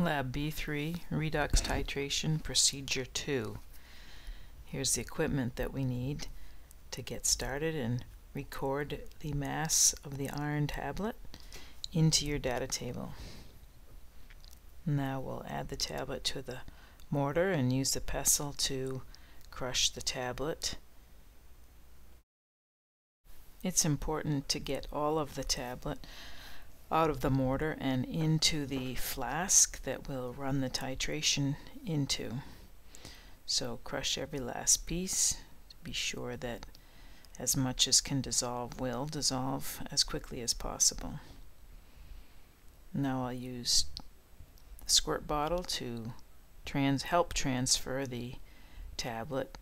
Lab B3 Redox Titration Procedure 2. Here's the equipment that we need to get started and record the mass of the iron tablet into your data table. Now we'll add the tablet to the mortar and use the pestle to crush the tablet. It's important to get all of the tablet out of the mortar and into the flask that we'll run the titration into. So crush every last piece to be sure that as much as can dissolve will dissolve as quickly as possible. Now I'll use the squirt bottle to trans help transfer the tablet.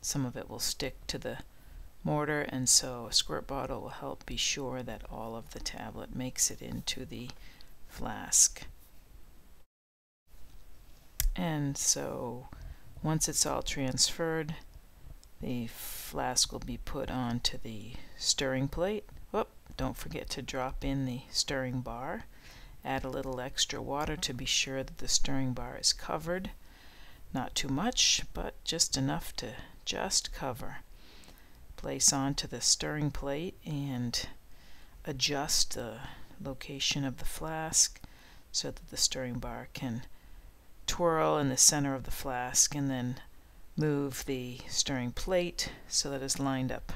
Some of it will stick to the mortar and so a squirt bottle will help be sure that all of the tablet makes it into the flask. And so once it's all transferred the flask will be put onto the stirring plate. Whoop, don't forget to drop in the stirring bar. Add a little extra water to be sure that the stirring bar is covered. Not too much, but just enough to just cover place onto the stirring plate and adjust the location of the flask so that the stirring bar can twirl in the center of the flask and then move the stirring plate so that it's lined up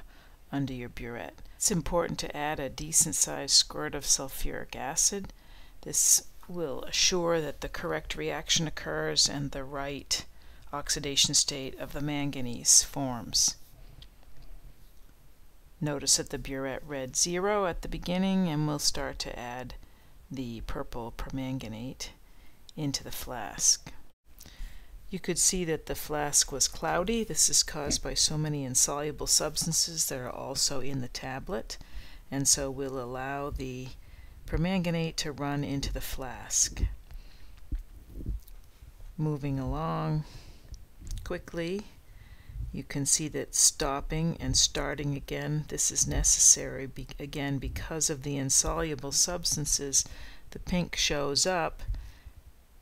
under your burette. It's important to add a decent sized squirt of sulfuric acid. This will assure that the correct reaction occurs and the right oxidation state of the manganese forms. Notice that the burette read 0 at the beginning and we'll start to add the purple permanganate into the flask. You could see that the flask was cloudy. This is caused by so many insoluble substances that are also in the tablet and so we'll allow the permanganate to run into the flask. Moving along quickly you can see that stopping and starting again, this is necessary be again because of the insoluble substances. The pink shows up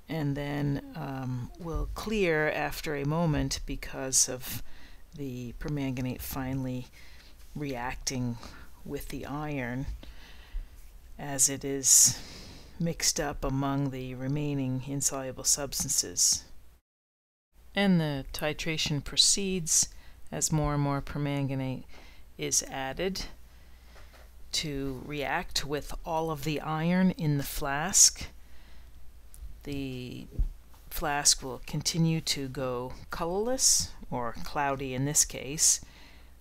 and then um, will clear after a moment because of the permanganate finally reacting with the iron as it is mixed up among the remaining insoluble substances and the titration proceeds as more and more permanganate is added to react with all of the iron in the flask. The flask will continue to go colorless, or cloudy in this case,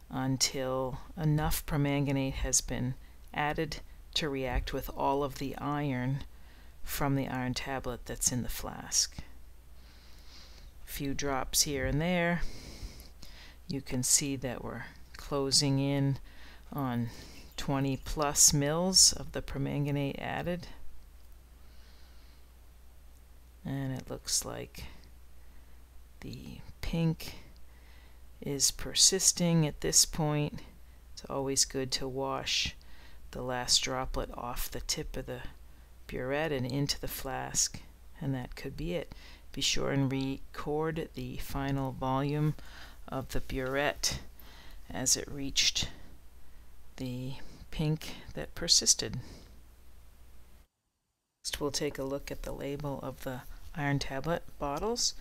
until enough permanganate has been added to react with all of the iron from the iron tablet that's in the flask few drops here and there. You can see that we're closing in on 20 plus mils of the permanganate added. And it looks like the pink is persisting at this point. It's always good to wash the last droplet off the tip of the burette and into the flask and that could be it. Be sure and record the final volume of the burette as it reached the pink that persisted. Next we'll take a look at the label of the iron tablet bottles.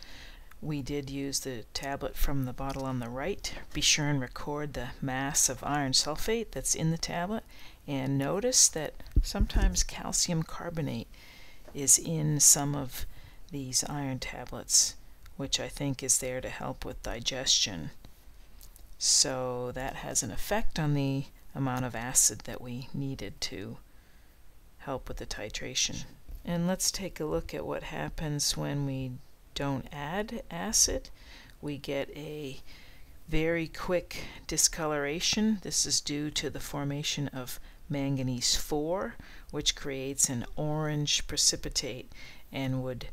We did use the tablet from the bottle on the right. Be sure and record the mass of iron sulfate that's in the tablet and notice that sometimes calcium carbonate is in some of these iron tablets, which I think is there to help with digestion. So that has an effect on the amount of acid that we needed to help with the titration. And let's take a look at what happens when we don't add acid. We get a very quick discoloration. This is due to the formation of manganese 4, which creates an orange precipitate and would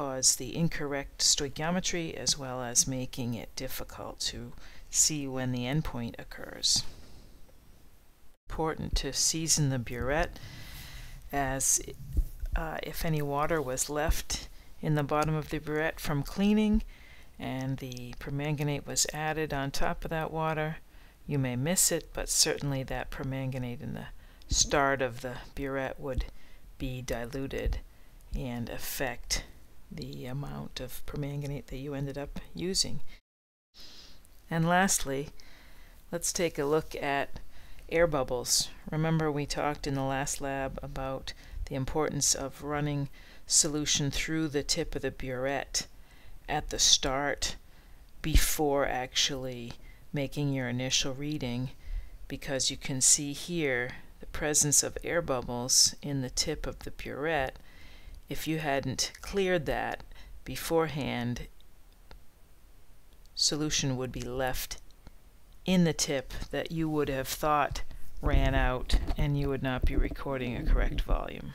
cause the incorrect stoichiometry as well as making it difficult to see when the endpoint occurs. Important to season the burette as uh, if any water was left in the bottom of the burette from cleaning and the permanganate was added on top of that water, you may miss it, but certainly that permanganate in the start of the burette would be diluted and affect the amount of permanganate that you ended up using. And lastly, let's take a look at air bubbles. Remember we talked in the last lab about the importance of running solution through the tip of the burette at the start before actually making your initial reading because you can see here the presence of air bubbles in the tip of the burette. If you hadn't cleared that beforehand, solution would be left in the tip that you would have thought ran out and you would not be recording a correct volume.